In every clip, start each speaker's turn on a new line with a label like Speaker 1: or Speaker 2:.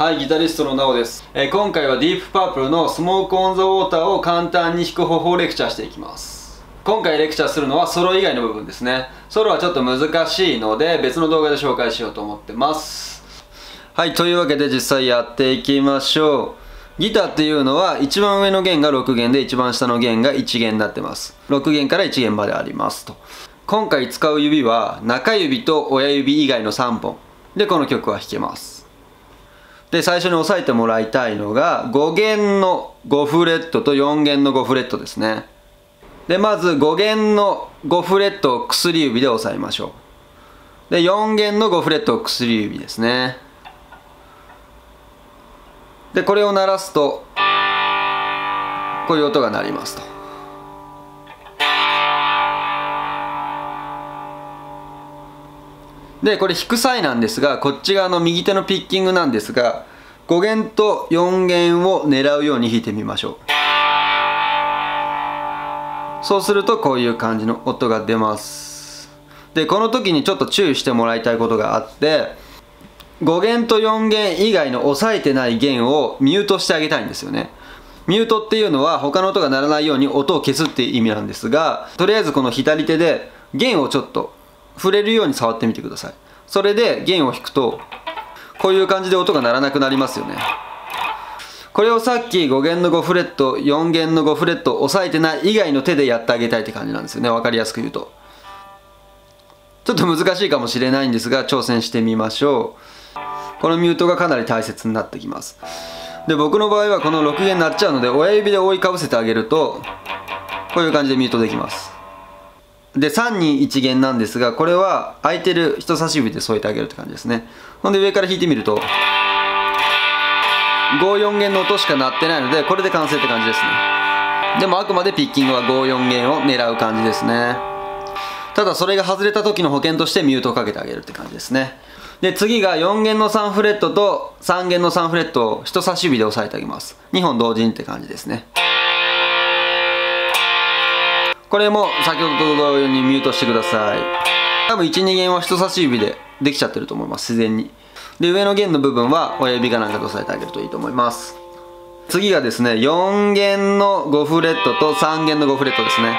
Speaker 1: はい、ギタリストのなおです、えー今回はディープパープルのスモークオンザウォーターを簡単に弾く方法をレクチャーしていきます。今回レクチャーするのはソロ以外の部分ですね。ソロはちょっと難しいので別の動画で紹介しようと思ってます。はい、というわけで実際やっていきましょう。ギターっていうのは一番上の弦が6弦で一番下の弦が1弦になってます。6弦から1弦までありますと。今回使う指は中指と親指以外の3本でこの曲は弾けます。で最初に押さえてもらいたいのが5弦の5フレットと4弦の5フレットですね。でまず5弦の5フレットを薬指で押さえましょう。で4弦の5フレットを薬指ですね。でこれを鳴らすとこういう音が鳴りますと。でこれ弾く際なんですがこっち側の右手のピッキングなんですが5弦と4弦を狙うように弾いてみましょう。そうするとこういう感じの音が出ます。でこの時にちょっと注意してもらいたいことがあって5弦と4弦以外の押さえてない弦をミュートしてあげたいんですよね。ミュートっていうのは他の音が鳴らないように音を消すっていう意味なんですがとりあえずこの左手で弦をちょっと触れるように触ってみてください。それで弦を弾くとこういう感じで音が鳴らなくなりますよね。これをさっき5弦の5フレット4弦の5フレット押さえてない以外の手でやってあげたいって感じなんですよね。分かりやすく言うと。ちょっと難しいかもしれないんですが挑戦してみましょう。このミュートがかなり大切になってきます。で僕の場合はこの6弦鳴っちゃうので親指で覆いかぶせてあげるとこういう感じでミュートできます。で3に1弦なんですがこれは空いてる人差し指で添えてあげるって感じですね。ほんで上から弾いてみると54弦の音しか鳴ってないのでこれで完成って感じですね。でもあくまでピッキングは54弦を狙う感じですね。ただそれが外れた時の保険としてミュートをかけてあげるって感じですね。で次が4弦の3フレットと3弦の3フレットを人差し指で押さえてあげます。2本同時にって感じですね。これも先ほどと同様にミュートしてください。多分12弦は人差し指でできちゃってると思います。自然に。で上の弦の部分は親指かなんかで押さえてあげるといいと思います。次がですね4弦の5フレットと3弦の5フレットですね。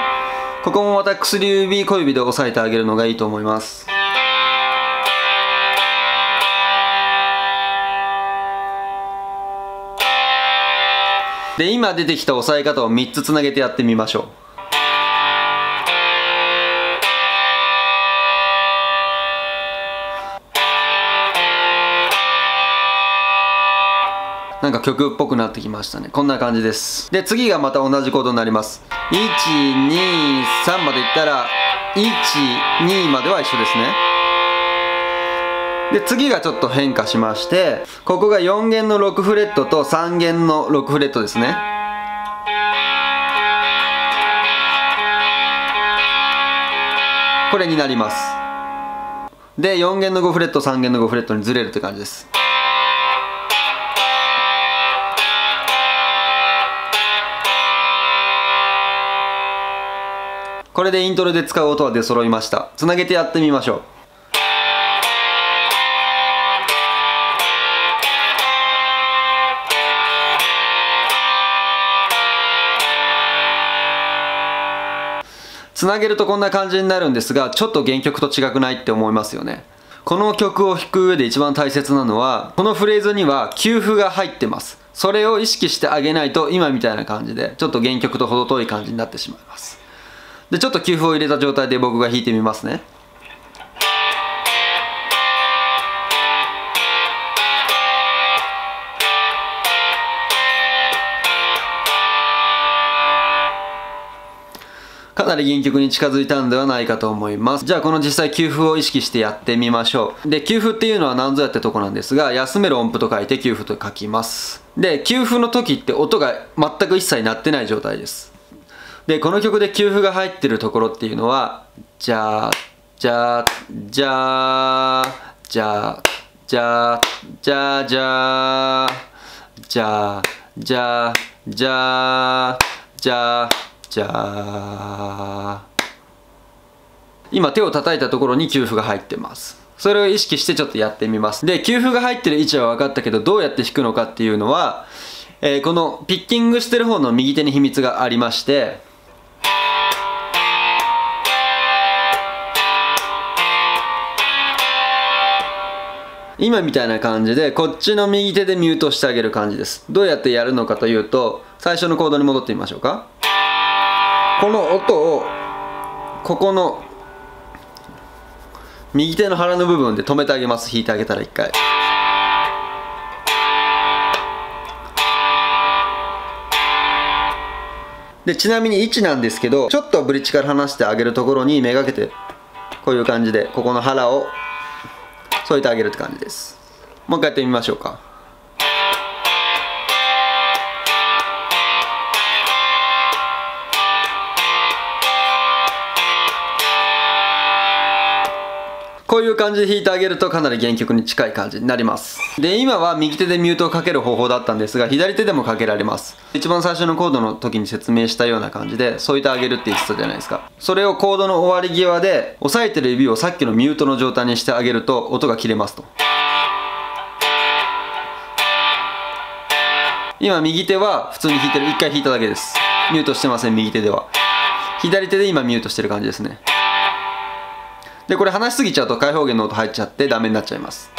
Speaker 1: ここもまた薬指小指で押さえてあげるのがいいと思います。で今出てきた押さえ方を3つつなげてやってみましょう。曲っぽくなってきましたね。こんな感じです。で次がまた同じコードになります。123までいったら12までは一緒ですね。で次がちょっと変化しましてここが4弦の6フレットと3弦の6フレットですね。これになります。で4弦の5フレット3弦の5フレットにずれるって感じです。これでイントロで使う音は出揃いました。つなげてやってみましょう。つなげるとこんな感じになるんですがちょっと原曲と違くないって思いますよね。この曲を弾く上で一番大切なのはこのフレーズには給付が入ってます。それを意識してあげないと今みたいな感じでちょっと原曲と程遠い感じになってしまいます。でちょっと給付を入れた状態で僕が弾いてみますね。かなり原曲に近づいたんではないかと思います。じゃあこの実際給付を意識してやってみましょう。で給付っていうのは何ぞやってとこなんですが休める音符と書いて給付と書きます。で給付の時って音が全く一切鳴ってない状態です。でこの曲で給付が入ってるところっていうのはじゃじゃじゃじゃじゃじゃじゃじゃじゃじゃじゃじゃ。今手を叩いたところに給付が入ってます。それを意識してちょっとやってみます。で給付が入ってる位置は分かったけどどうやって弾くのかっていうのは、えー、このピッキングしてる方の右手に秘密がありまして今みたいな感じでこっちの右手でミュートしてあげる感じです。どうやってやるのかというと最初のコードに戻ってみましょうか。この音をここの右手の腹の部分で止めてあげます。弾いてあげたら一回。でちなみに位置なんですけどちょっとブリッジから離してあげるところにめがけてこういう感じでここの腹を添えてあげるって感じです。もう一回やってみましょうか。こういう感じで弾いてあげるとかなり原曲に近い感じになります。で今は右手でミュートをかける方法だったんですが左手でもかけられます。一番最初のコードの時に説明したような感じで添えてあげるって言ってたじゃないですか。それをコードの終わり際で押さえてる指をさっきのミュートの状態にしてあげると音が切れますと。今右手は普通に弾いてる。1回弾いただけです。ミュートしてません右手では。左手で今ミュートしてる感じですね。でこれ離しすぎちゃうと開放弦の音入っちゃってダメになっちゃいます。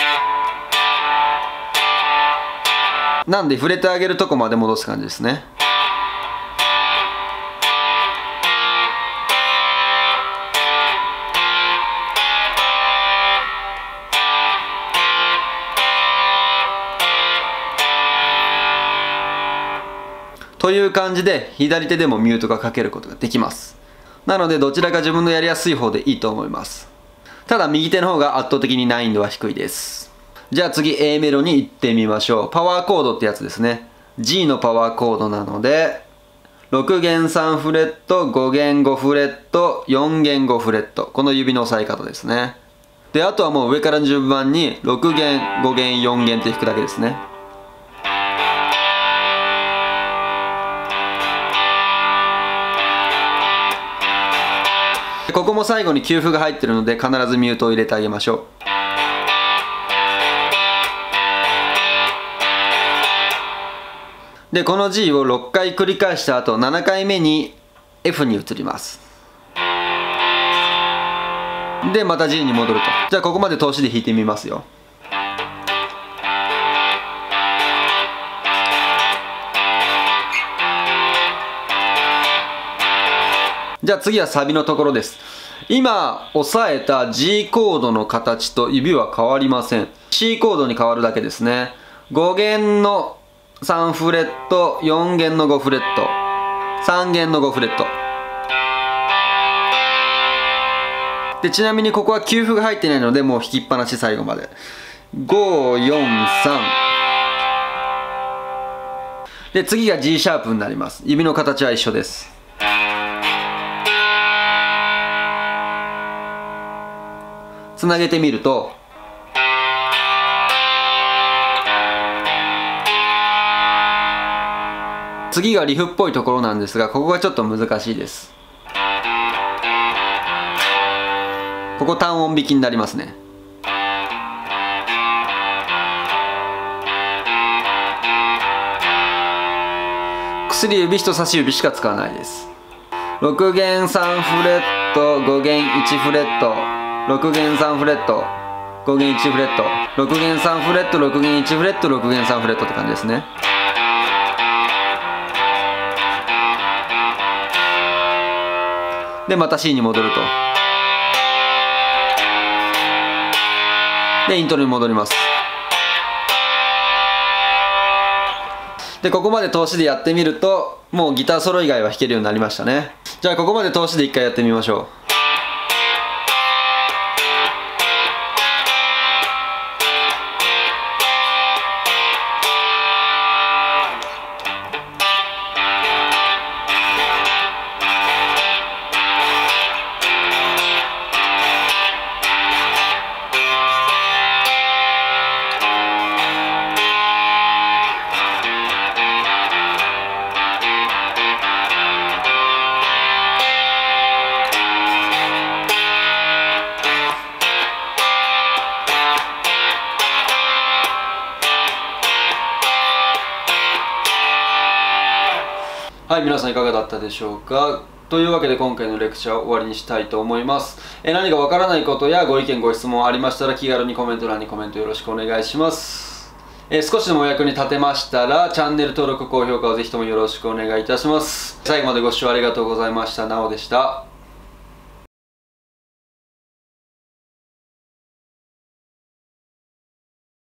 Speaker 1: なんで触れてあげるとこまで戻す感じですね。という感じで左手でもミュートがかけることができます。なのでどちらか自分のやりやすい方でいいと思います。ただ右手の方が圧倒的に難易度は低いです。じゃあ次 A メロに行ってみましょう。パワーコードってやつですね。G のパワーコードなので6弦3フレット5弦5フレット4弦5フレット。この指の押さえ方ですね。であとはもう上から順番に6弦5弦4弦って弾くだけですね。ここも最後に給付が入ってるので必ずミュートを入れてあげましょう。でこの G を6回繰り返した後7回目に F に移ります。でまた G に戻ると。じゃあここまで通しで弾いてみますよ。じゃあ次はサビのところです。今押さえた G コードの形と指は変わりません。C コードに変わるだけですね。5弦の3フレット、4弦の5フレット、3弦の5フレット。で、ちなみにここは給付が入ってないので、もう弾きっぱなし最後まで。5、4、3。で、次が G シャープになります。指の形は一緒です。つなげてみると次がリフっぽいところなんですがここがちょっと難しいです。ここ単音弾きになりますね。薬指人差し指しか使わないです。6弦3フレット5弦1フレット。6弦3フレット。5弦1フレット。6弦3フレット6弦1フレット6弦3フレットって感じですね。でまた C に戻ると。でイントロに戻ります。でここまで通しでやってみるともうギターソロ以外は弾けるようになりましたね。じゃあここまで通しで一回やってみましょう。はい皆さんいかがだったでしょうか？というわけで今回のレクチャーを終わりにしたいと思います。え何かわからないことやご意見ご質問ありましたら気軽にコメント欄にコメントよろしくお願いします。え少しでもお役に立てましたらチャンネル登録高評価をぜひともよろしくお願いいたします。最後までご視聴ありがとうございました。なおでした。